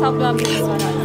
tablo abimiz var.